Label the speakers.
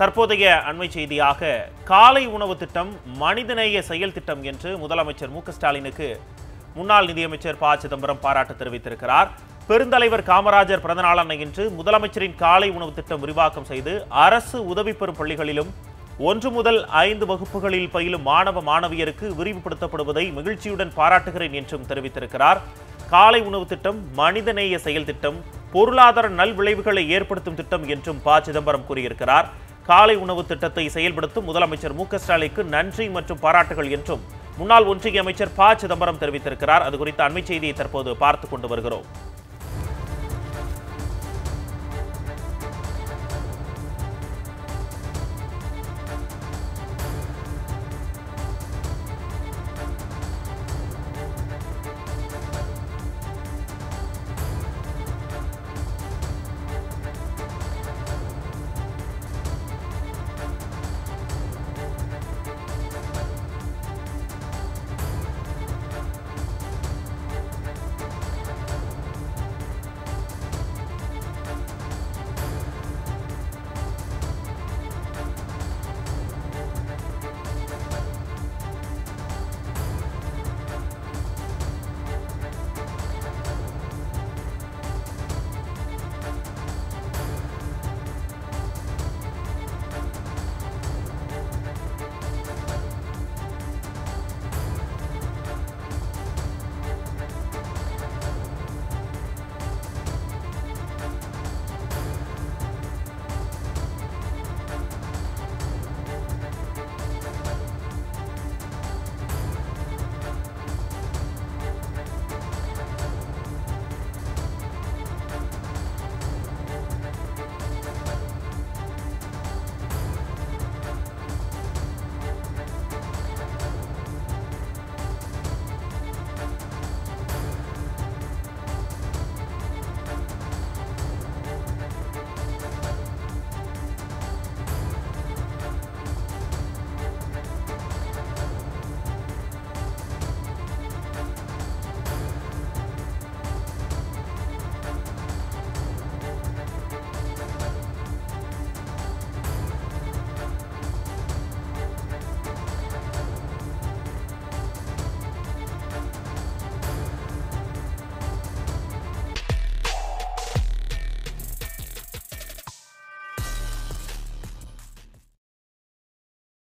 Speaker 1: தற்போதைய அண்மை செய்தியாக காலை உணவு திட்டம் மனிதநேய செயல் திட்டம் என்று முதலமைச்சர் மு ஸ்டாலினுக்கு முன்னாள் நிதியமைச்சர் ப சிதம்பரம் பாராட்டு தெரிவித்திருக்கிறார். பெருந்தலைவர் காமராஜர் பிறந்தநாள் இன்று முதலமைச்சரின் காலை உணவு திட்டம் விரிவாக்கம் செய்து அரசு உதவி பெறும் பள்ளிகளிலும் ஒன்று முதல் ஐந்து வகுப்புகளில் பயிலும் மாணவ மாணவியருக்கு விரிவுபடுத்தப்படுவதை மகிழ்ச்சியுடன் பாராட்டுகிறேன் என்றும் தெரிவித்திருக்கிறார். காலை உணவு திட்டம் மனிதநேய செயல் திட்டம் பொருளாதார நல்விளைவுகளை ஏற்படுத்தும் திட்டம் என்றும் ப சிதம்பரம் கூறியிருக்கிறார். காலை உணவு திட்டத்தை செயல்படுத்தும் முதலமைச்சர் மு ஸ்டாலினுக்கு நன்றி மற்றும் பாராட்டுகள் என்றும் முன்னாள் ஒன்றிய அமைச்சர் ப சிதம்பரம் தெரிவித்திருக்கிறார். அது குறித்த அண்மை செய்தியை தற்போது பார்த்துக் கொண்டு வருகிறோம்.